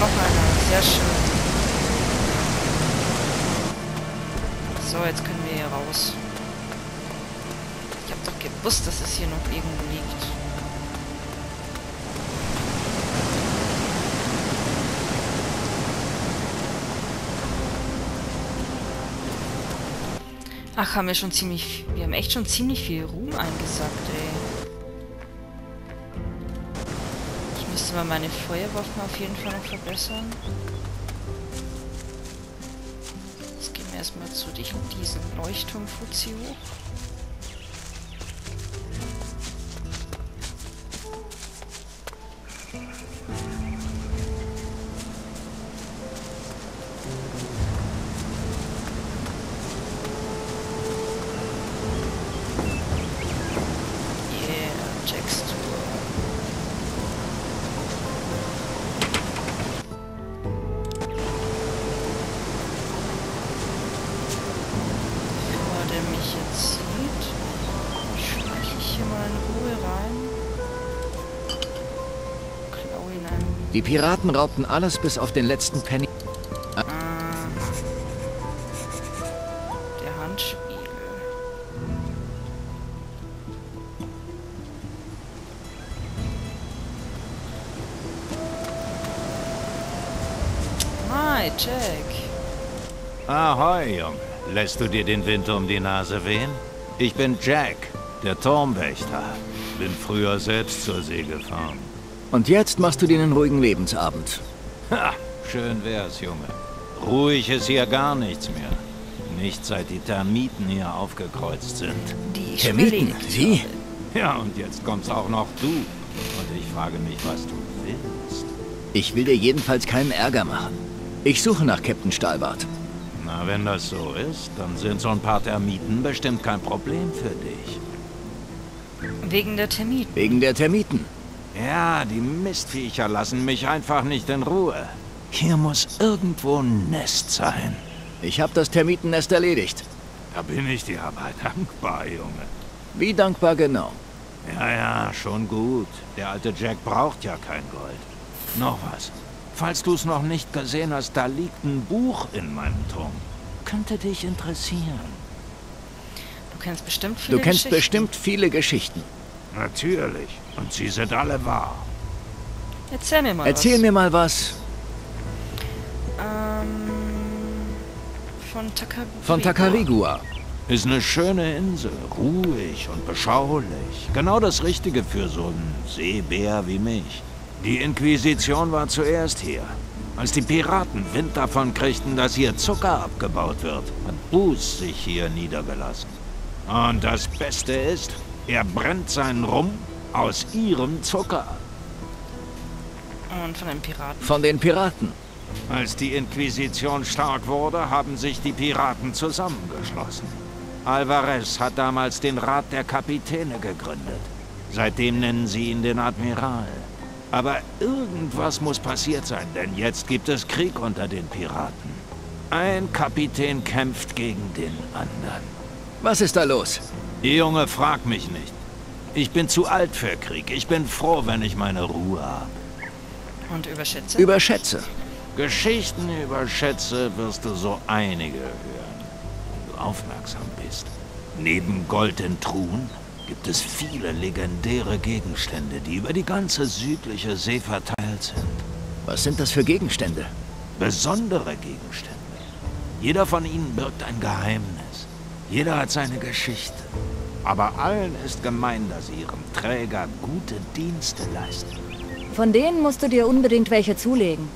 noch einer. Sehr schön. So, jetzt können wir hier raus. Ich habe doch gewusst, dass es hier noch irgendwo liegt. Ach, haben wir schon ziemlich... Wir haben echt schon ziemlich viel Ruhm eingesackt, ey. Ich müsste mal meine Feuerwaffen auf jeden Fall noch verbessern. Jetzt gehen wir erstmal zu dich diesen Leuchtturm-Fuzzi hoch. Jetzt sieht, schleiche ich hier mal in Ruhe rein. Klau ihn einem. Die Piraten raubten alles bis auf den letzten Penny. Ah. Der Handspiegel. Hi, Jack. Ahoi, Junge. Lässt du dir den Wind um die Nase wehen? Ich bin Jack, der Turmwächter. Bin früher selbst zur See gefahren. Und jetzt machst du dir einen ruhigen Lebensabend. Ha, schön wär's, Junge. Ruhig ist hier gar nichts mehr. Nicht seit die Termiten hier aufgekreuzt sind. Die Termiten? habe. Ja, und jetzt kommst auch noch du. Und ich frage mich, was du willst. Ich will dir jedenfalls keinen Ärger machen. Ich suche nach Captain Stahlbart. Na, wenn das so ist, dann sind so ein paar Termiten bestimmt kein Problem für dich. Wegen der Termiten. Wegen der Termiten. Ja, die Mistviecher lassen mich einfach nicht in Ruhe. Hier muss irgendwo ein Nest sein. Ich habe das Termitennest erledigt. Da bin ich dir aber dankbar, Junge. Wie dankbar genau. Ja, ja, schon gut. Der alte Jack braucht ja kein Gold. Noch was. Falls du es noch nicht gesehen hast, da liegt ein Buch in meinem Turm. Könnte dich interessieren. Du kennst bestimmt viele Du kennst Geschichten. bestimmt viele Geschichten. Natürlich. Und sie sind alle wahr. Erzähl mir mal Erzähl was. mir mal was Ähm, von Takarigua. von Takarigua. Ist eine schöne Insel, ruhig und beschaulich. Genau das Richtige für so einen Seebär wie mich. Die Inquisition war zuerst hier. Als die Piraten Wind davon kriegten, dass hier Zucker abgebaut wird, hat Booth sich hier niedergelassen. Und das Beste ist, er brennt seinen Rum aus ihrem Zucker. Und von einem Piraten. Von den Piraten. Als die Inquisition stark wurde, haben sich die Piraten zusammengeschlossen. Alvarez hat damals den Rat der Kapitäne gegründet. Seitdem nennen sie ihn den Admiral. Aber irgendwas muss passiert sein, denn jetzt gibt es Krieg unter den Piraten. Ein Kapitän kämpft gegen den anderen. Was ist da los? Junge, frag mich nicht. Ich bin zu alt für Krieg. Ich bin froh, wenn ich meine Ruhe habe. Und überschätze. Überschätze. Geschichten über Schätze wirst du so einige hören, wenn du aufmerksam bist. Neben Gold in Truhen gibt es viele legendäre Gegenstände, die über die ganze südliche See verteilt sind. Was sind das für Gegenstände? Besondere Gegenstände. Jeder von ihnen birgt ein Geheimnis. Jeder hat seine Geschichte. Aber allen ist gemein, dass sie ihrem Träger gute Dienste leisten. Von denen musst du dir unbedingt welche zulegen.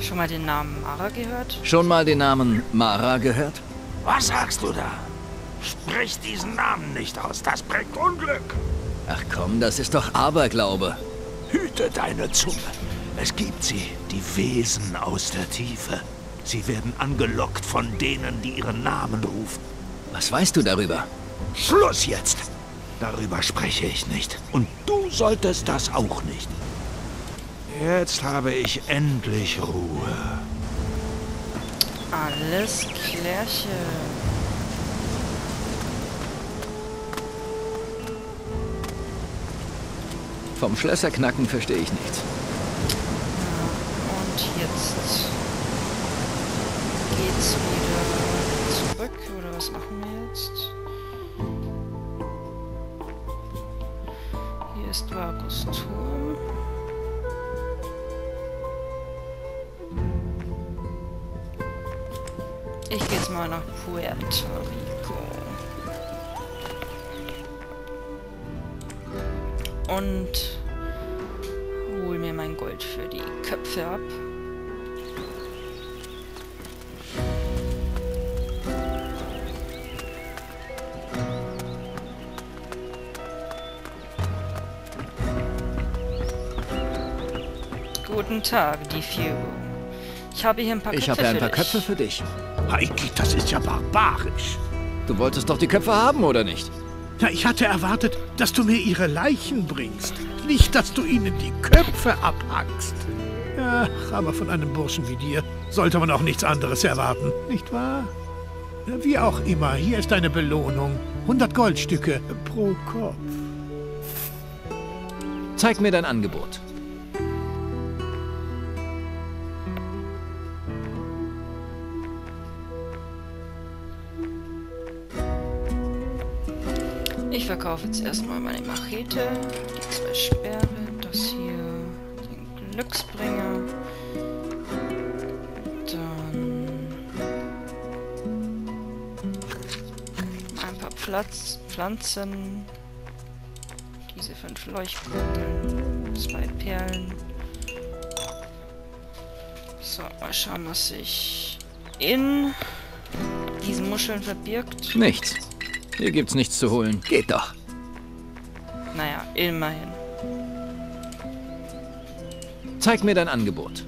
Schon mal den Namen Mara gehört? Schon mal den Namen Mara gehört? Was sagst du da? Sprich diesen Namen nicht aus, das bringt Unglück. Ach komm, das ist doch Aberglaube. Hüte deine Zunge. Es gibt sie, die Wesen aus der Tiefe. Sie werden angelockt von denen, die ihren Namen rufen. Was weißt du darüber? Schluss jetzt! Darüber spreche ich nicht. Und du solltest das auch nicht. Jetzt habe ich endlich Ruhe. Alles klärchen. Vom Schlösserknacken verstehe ich nichts. Und jetzt geht's wieder zurück. Oder was machen wir jetzt? Hier ist Vargus Turm. Ich gehe jetzt mal nach Puerto Rico. Und hol mir mein Gold für die Köpfe ab. Guten Tag, die Fugo. Ich habe hier ein paar Ich Köpfe habe ja ein für paar dich. Köpfe für dich. Heike, das ist ja barbarisch. Du wolltest doch die Köpfe haben, oder nicht? Ja, ich hatte erwartet, dass du mir ihre Leichen bringst. Nicht, dass du ihnen die Köpfe abhackst. Ja, aber von einem Burschen wie dir sollte man auch nichts anderes erwarten, nicht wahr? Wie auch immer, hier ist deine Belohnung. 100 Goldstücke pro Kopf. Zeig mir dein Angebot. Verkaufe jetzt erstmal meine Machete, die zwei Sperre, das hier, den Glücksbringer. Dann ein paar Pflanz Pflanzen, diese fünf Leuchtkugeln, zwei Perlen. So, mal schauen, was sich in diesen Muscheln verbirgt. Nichts. Hier gibt's nichts zu holen. Geht doch. Naja, immerhin. Zeig mir dein Angebot.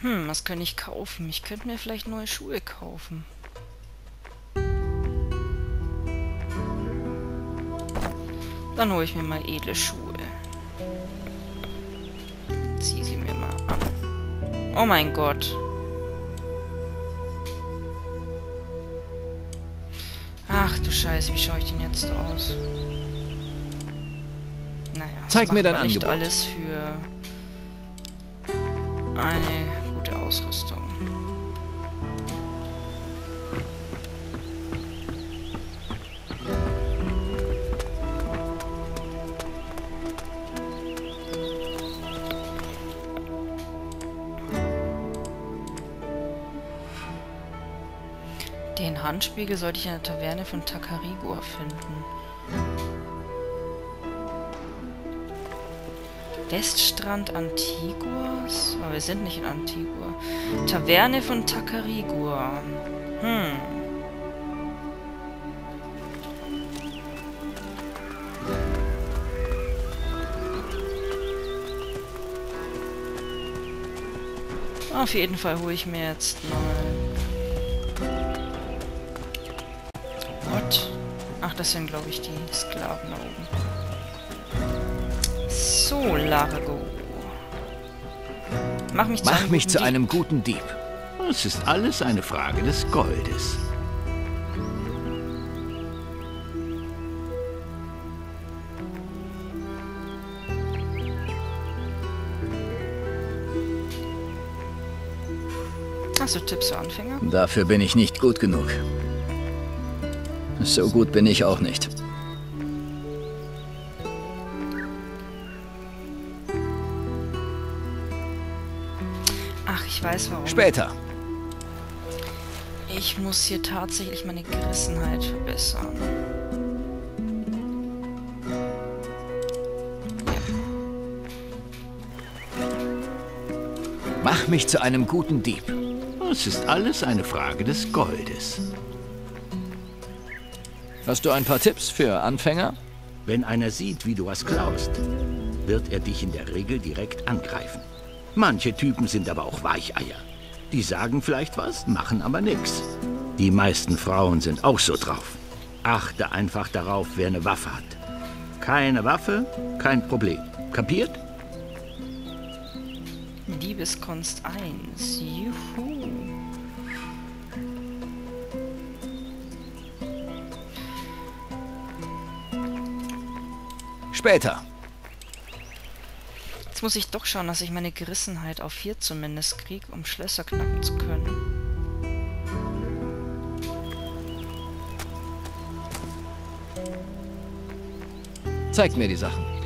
Hm, was kann ich kaufen? Ich könnte mir vielleicht neue Schuhe kaufen. Dann hole ich mir mal edle Schuhe. Zieh sie mir mal an. Oh mein Gott. Ach du Scheiße, wie schaue ich denn jetzt aus? Naja, Zeig mir dein nicht Angebot. alles für eine gute Ausrüstung. Handspiegel sollte ich in der Taverne von Takarigua finden. Weststrand Antiguas? Aber wir sind nicht in Antigua. Taverne von Takarigua. Hm. Auf jeden Fall hole ich mir jetzt mal. Das sind, glaube ich, die Sklaven da oben. So, Largo. Mach mich zu Mach einem mich guten zu Dieb. einem guten Dieb. Es ist alles eine Frage des Goldes. Hast du Tipps für Anfänger? Dafür bin ich nicht gut genug. So gut bin ich auch nicht. Ach, ich weiß warum. Später. Ich muss hier tatsächlich meine Gerissenheit verbessern. Mach mich zu einem guten Dieb. Es ist alles eine Frage des Goldes. Hast du ein paar Tipps für Anfänger? Wenn einer sieht, wie du was klaust, wird er dich in der Regel direkt angreifen. Manche Typen sind aber auch Weicheier. Die sagen vielleicht was, machen aber nichts. Die meisten Frauen sind auch so drauf. Achte einfach darauf, wer eine Waffe hat. Keine Waffe, kein Problem. Kapiert? Liebeskunst 1. Juhu. Später. Jetzt muss ich doch schauen, dass ich meine Gerissenheit auf 4 zumindest kriege, um Schlösser knacken zu können. Zeig mir die Sachen.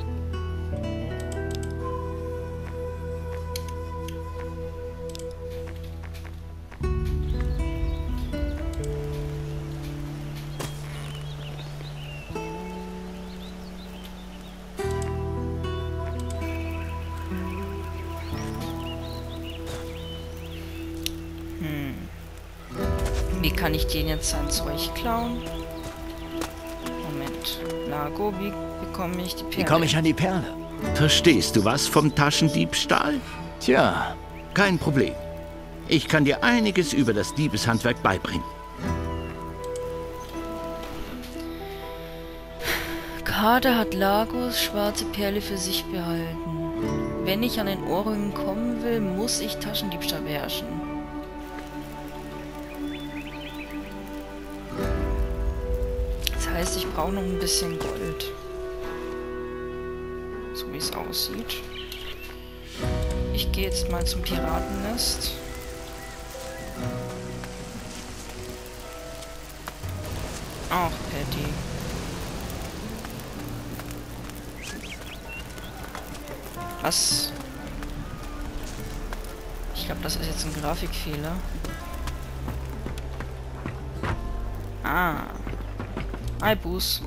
Kann ich den jetzt sein Zeug klauen? Moment. Lago, wie bekomme ich die Perle? Wie komme ich an die Perle? Verstehst du was vom Taschendiebstahl? Tja, Kein Problem. Ich kann dir einiges über das Diebeshandwerk beibringen. Kader hat Lagos schwarze Perle für sich behalten. Wenn ich an den Ohrringen kommen will, muss ich Taschendiebstahl beherrschen. Heißt, ich brauche noch ein bisschen Gold. So wie es aussieht. Ich gehe jetzt mal zum Piratennest. Ach, Patty. Was? Ich glaube, das ist jetzt ein Grafikfehler. Ah. Hi, Buß.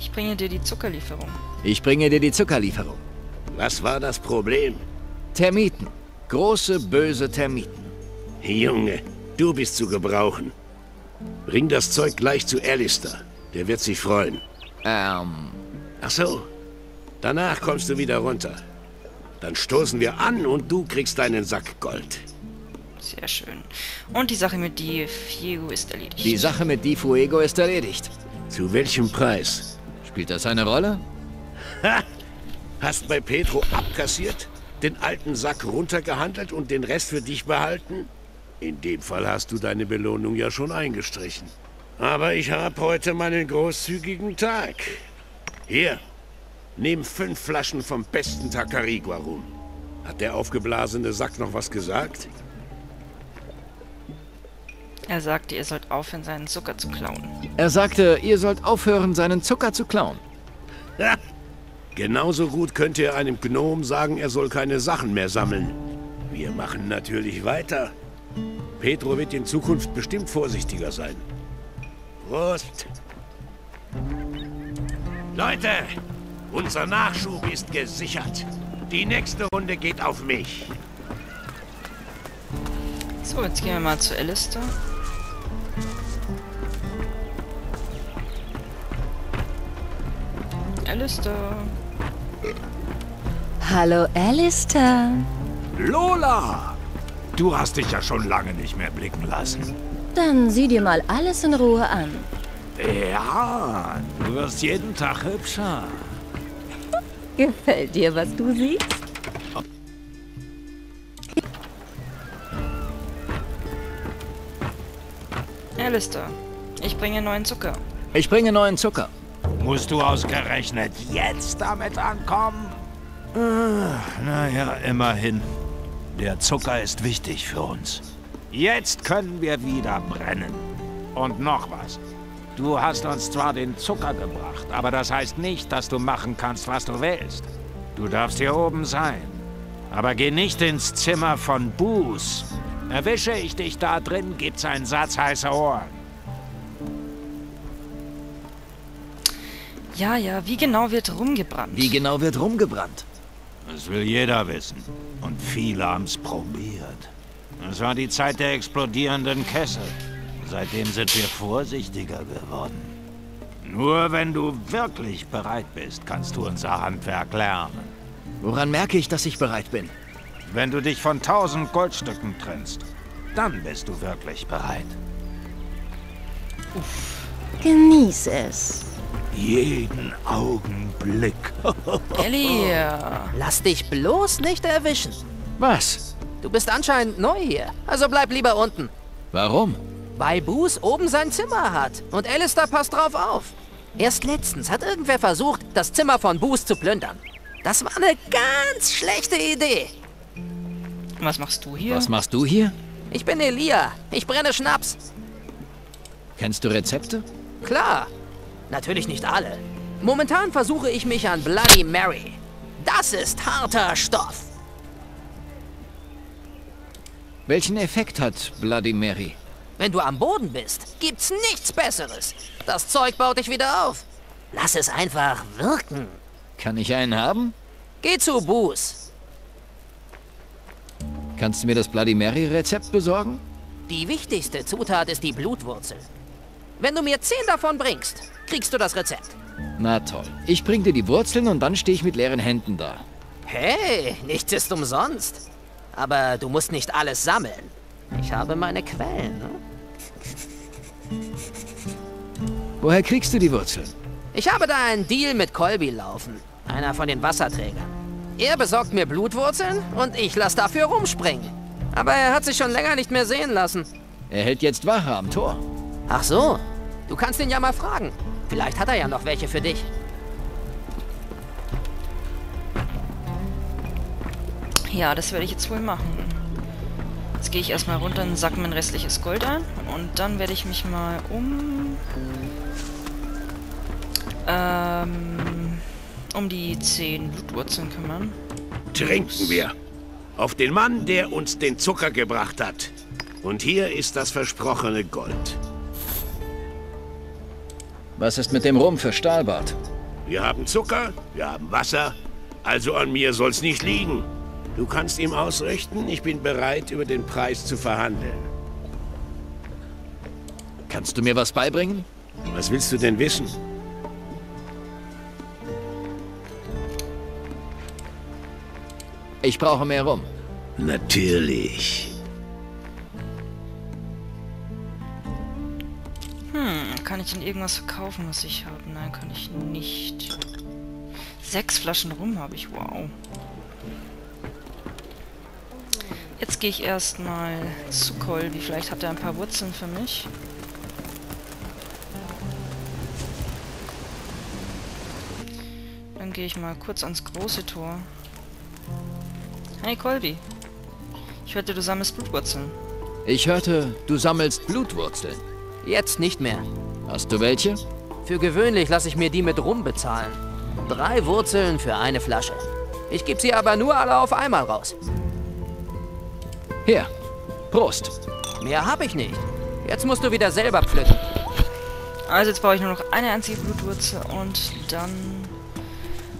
Ich bringe dir die Zuckerlieferung. ich bringe dir die Zuckerlieferung. Was war das Problem? Termiten. Große, böse Termiten. Junge, du bist zu gebrauchen. Bring das Zeug gleich zu Alistair. Der wird sich freuen. Ähm, Ach so. Danach kommst du wieder runter. Dann stoßen wir an und du kriegst deinen Sack Gold. Sehr schön. Und die Sache mit die Fiego ist erledigt. die Sache mit Di Fuego ist erledigt. Zu welchem Preis? Spielt das eine Rolle? Hast bei Petro abkassiert, den alten Sack runtergehandelt und den Rest für dich behalten? In dem Fall hast du deine Belohnung ja schon eingestrichen. Aber ich habe heute meinen großzügigen Tag. Hier, nimm fünf Flaschen vom besten Tacarigua rum. Hat der aufgeblasene Sack noch was gesagt? Er sagte, ihr sollt aufhören, seinen Zucker zu klauen. Er sagte, ihr sollt aufhören, seinen Zucker zu klauen. Ha! Genauso gut könnte er einem Gnom sagen, er soll keine Sachen mehr sammeln. Wir machen natürlich weiter. Petro wird in Zukunft bestimmt vorsichtiger sein. Prost! Leute, unser Nachschub ist gesichert. Die nächste Runde geht auf mich. So, jetzt gehen wir mal zu Alistair. Alistair. Hallo, Alistair. Lola! Du hast dich ja schon lange nicht mehr blicken lassen. Dann sieh dir mal alles in Ruhe an. Ja, du wirst jeden Tag hübscher. Gefällt dir, was du siehst? Alistair. Ich bringe neuen Zucker. Ich bringe neuen Zucker. Musst du ausgerechnet jetzt damit ankommen? Ach, naja, immerhin. Der Zucker ist wichtig für uns. Jetzt können wir wieder brennen. Und noch was. Du hast uns zwar den Zucker gebracht, aber das heißt nicht, dass du machen kannst, was du willst. Du darfst hier oben sein. Aber geh nicht ins Zimmer von Buß. Erwische ich dich da drin, gibt's einen Satz heiße Ohren. Ja, ja, wie genau wird rumgebrannt? Wie genau wird rumgebrannt? Das will jeder wissen. Und viele haben's probiert. Es war die Zeit der explodierenden Kessel. Seitdem sind wir vorsichtiger geworden. Nur wenn du wirklich bereit bist, kannst du unser Handwerk lernen. Woran merke ich, dass ich bereit bin? Wenn du dich von tausend Goldstücken trennst, dann bist du wirklich bereit. Genieß es. Jeden Augenblick. Ellie! Lass dich bloß nicht erwischen. Was? Du bist anscheinend neu hier, also bleib lieber unten. Warum? Weil Boos oben sein Zimmer hat und Alistair passt drauf auf. Erst letztens hat irgendwer versucht, das Zimmer von Boos zu plündern. Das war eine ganz schlechte Idee. Was machst du hier? Was machst du hier? Ich bin Elia. Ich brenne Schnaps. Kennst du Rezepte? Klar. Natürlich nicht alle. Momentan versuche ich mich an Bloody Mary. Das ist harter Stoff. Welchen Effekt hat Bloody Mary? Wenn du am Boden bist, gibt's nichts Besseres. Das Zeug baut dich wieder auf. Lass es einfach wirken. Kann ich einen haben? Geh zu Boos. Kannst du mir das Bloody Mary Rezept besorgen? Die wichtigste Zutat ist die Blutwurzel. Wenn du mir zehn davon bringst, kriegst du das Rezept. Na toll. Ich bring dir die Wurzeln und dann stehe ich mit leeren Händen da. Hey, nichts ist umsonst. Aber du musst nicht alles sammeln. Ich habe meine Quellen. Ne? Woher kriegst du die Wurzeln? Ich habe da einen Deal mit Colby laufen. Einer von den Wasserträgern. Er besorgt mir Blutwurzeln und ich lass dafür rumspringen. Aber er hat sich schon länger nicht mehr sehen lassen. Er hält jetzt Wache am Tor. Ach so, du kannst ihn ja mal fragen. Vielleicht hat er ja noch welche für dich. Ja, das werde ich jetzt wohl machen. Jetzt gehe ich erstmal runter und sack mein restliches Gold ein. Und dann werde ich mich mal um... Ähm... Um die 10 Blutwurzeln kümmern. Trinken wir. Auf den Mann, der uns den Zucker gebracht hat. Und hier ist das versprochene Gold. Was ist mit dem Rum für Stahlbart? Wir haben Zucker, wir haben Wasser. Also an mir soll's nicht liegen. Du kannst ihm ausrichten, ich bin bereit, über den Preis zu verhandeln. Kannst du mir was beibringen? Was willst du denn wissen? Ich brauche mehr Rum. Natürlich. Ich denn irgendwas verkaufen, was ich habe? Nein, kann ich nicht. Sechs Flaschen Rum habe ich, wow. Jetzt gehe ich erstmal zu Colby. Vielleicht hat er ein paar Wurzeln für mich. Dann gehe ich mal kurz ans große Tor. Hey Colby. Ich hörte, du sammelst Blutwurzeln. Ich hörte, du sammelst Blutwurzeln. Jetzt nicht mehr. Hast du welche? Für gewöhnlich lasse ich mir die mit Rum bezahlen. Drei Wurzeln für eine Flasche. Ich gebe sie aber nur alle auf einmal raus. Hier. Prost. Mehr habe ich nicht. Jetzt musst du wieder selber pflücken. Also jetzt brauche ich nur noch eine einzige Blutwurzel und dann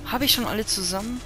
habe ich schon alle zusammen.